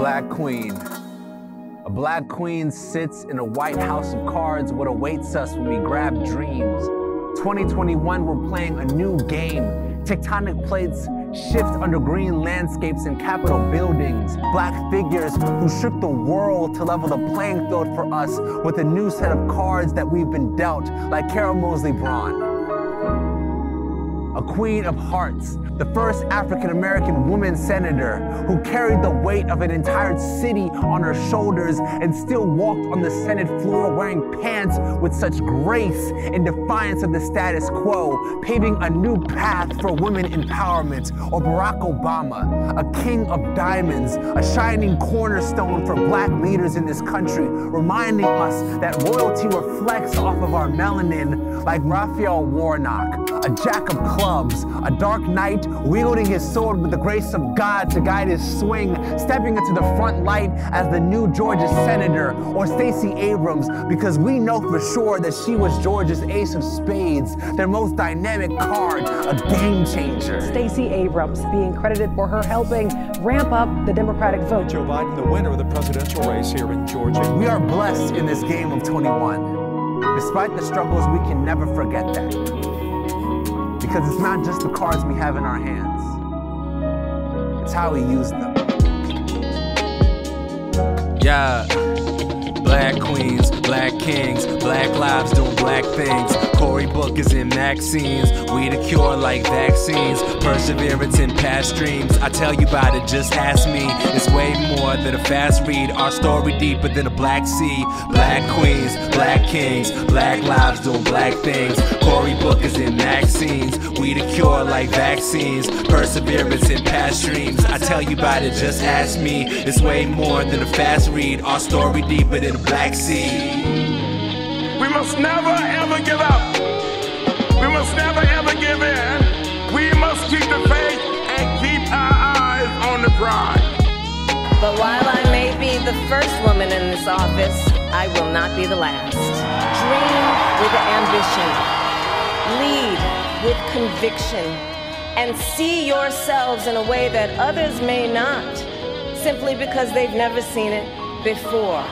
Black Queen. A black queen sits in a white house of cards. What awaits us when we grab dreams? 2021, we're playing a new game. Tectonic plates shift under green landscapes and capitol buildings. Black figures who shook the world to level the playing field for us with a new set of cards that we've been dealt, like Carol Moseley Braun. A queen of hearts, the first African American woman senator who carried the weight of an entire city on her shoulders and still walked on the Senate floor wearing pants with such grace in defiance of the status quo, paving a new path for women empowerment. Or Barack Obama, a king of diamonds, a shining cornerstone for black leaders in this country, reminding us that royalty reflects off of our melanin like Raphael Warnock, a jack of clubs, a dark knight wielding his sword with the grace of God to guide his swing, stepping into the front light as the new Georgia senator, or Stacey Abrams, because we know for sure that she was Georgia's ace of spades, their most dynamic card, a game changer. Stacey Abrams being credited for her helping ramp up the Democratic vote. Joe Biden, the winner of the presidential race here in Georgia. We are blessed in this game of 21. Despite the struggles, we can never forget that. Because it's not just the cards we have in our hands, it's how we use them. Yeah. Black queens, black kings, black lives doing black things. Cory Booker's in Maxine's. We the cure like vaccines. Perseverance in past dreams. I tell you about it, just ask me. It's way more than a fast read. Our story deeper than a black sea. Black queens, black kings, black lives doing black things. Cory Booker's in Maxine's. We the cure like vaccines. Perseverance in past dreams. I tell you about it, just ask me. It's way more than a fast read. Our story deeper than a black sea. We must never ever give up. We must never ever give in. We must keep the faith and keep our eyes on the prize. But while I may be the first woman in this office, I will not be the last. Dream with ambition, lead with conviction, and see yourselves in a way that others may not, simply because they've never seen it before.